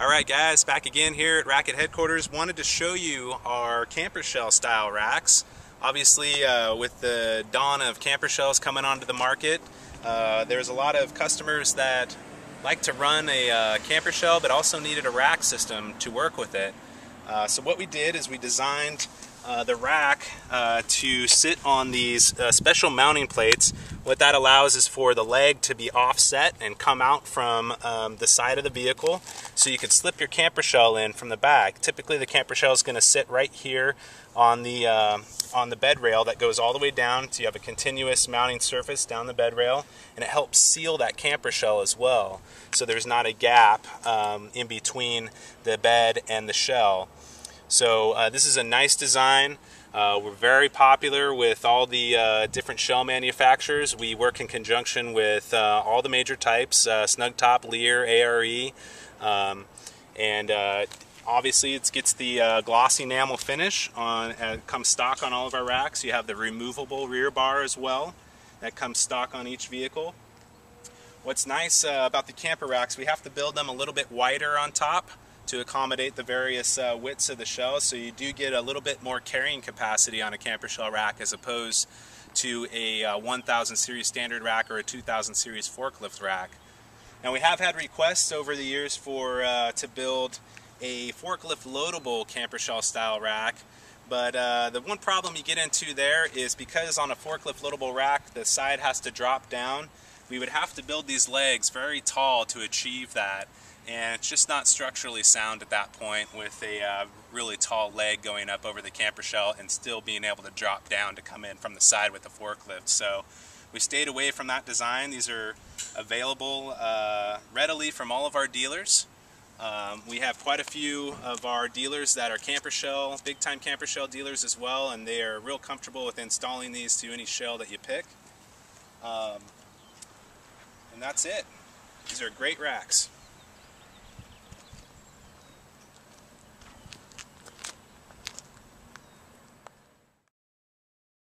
Alright guys, back again here at Rack-it headquarters. Wanted to show you our camper shell style racks. Obviously uh, with the dawn of camper shells coming onto the market, uh, there's a lot of customers that like to run a uh, camper shell but also needed a rack system to work with it. Uh, so what we did is we designed uh, the rack uh, to sit on these uh, special mounting plates. What that allows is for the leg to be offset and come out from um, the side of the vehicle so you can slip your camper shell in from the back. Typically the camper shell is going to sit right here on the uh, on the bed rail that goes all the way down so you have a continuous mounting surface down the bed rail and it helps seal that camper shell as well so there's not a gap um, in between the bed and the shell. So uh, this is a nice design. Uh, we're very popular with all the uh, different shell manufacturers. We work in conjunction with uh, all the major types, uh, Snugtop, Leer, ARE, um, and uh, obviously it gets the glossy enamel finish on comes stock on all of our racks. You have the removable rear bar as well that comes stock on each vehicle. What's nice about the camper racks, we have to build them a little bit wider on top to accommodate the various uh, widths of the shell so you do get a little bit more carrying capacity on a camper shell rack as opposed to a uh, 1000 series standard rack or a 2000 series forklift rack. Now we have had requests over the years for uh, to build a forklift loadable camper shell style rack but uh, the one problem you get into there is because on a forklift loadable rack the side has to drop down we would have to build these legs very tall to achieve that and it's just not structurally sound at that point with a uh, really tall leg going up over the camper shell and still being able to drop down to come in from the side with the forklift. So we stayed away from that design. These are available uh, readily from all of our dealers. Um, we have quite a few of our dealers that are camper shell, big time camper shell dealers as well, and they are real comfortable with installing these to any shell that you pick. Um, and that's it. These are great racks.